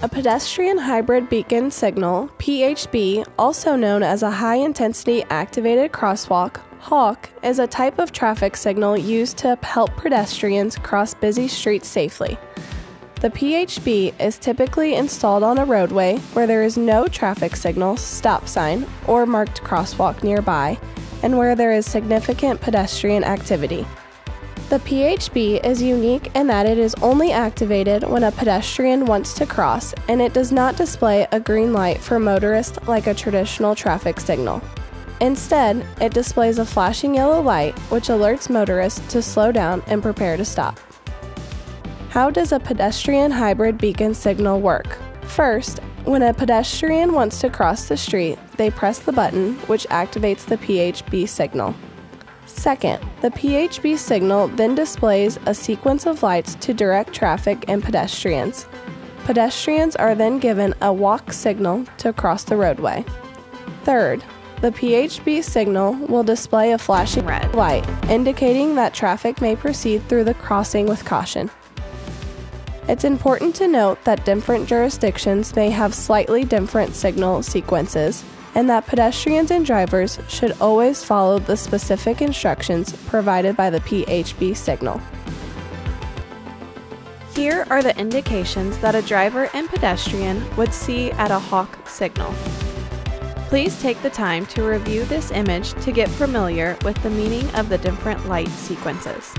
A pedestrian hybrid beacon signal, PHB, also known as a high intensity activated crosswalk, HAWK, is a type of traffic signal used to help pedestrians cross busy streets safely. The PHB is typically installed on a roadway where there is no traffic signal, stop sign, or marked crosswalk nearby, and where there is significant pedestrian activity. The PHB is unique in that it is only activated when a pedestrian wants to cross and it does not display a green light for motorists like a traditional traffic signal. Instead, it displays a flashing yellow light which alerts motorists to slow down and prepare to stop. How does a pedestrian hybrid beacon signal work? First, when a pedestrian wants to cross the street, they press the button, which activates the PHB signal. Second, the PHB signal then displays a sequence of lights to direct traffic and pedestrians. Pedestrians are then given a walk signal to cross the roadway. Third, the PHB signal will display a flashing red light, indicating that traffic may proceed through the crossing with caution. It's important to note that different jurisdictions may have slightly different signal sequences, and that pedestrians and drivers should always follow the specific instructions provided by the PHB signal. Here are the indications that a driver and pedestrian would see at a HAWK signal. Please take the time to review this image to get familiar with the meaning of the different light sequences.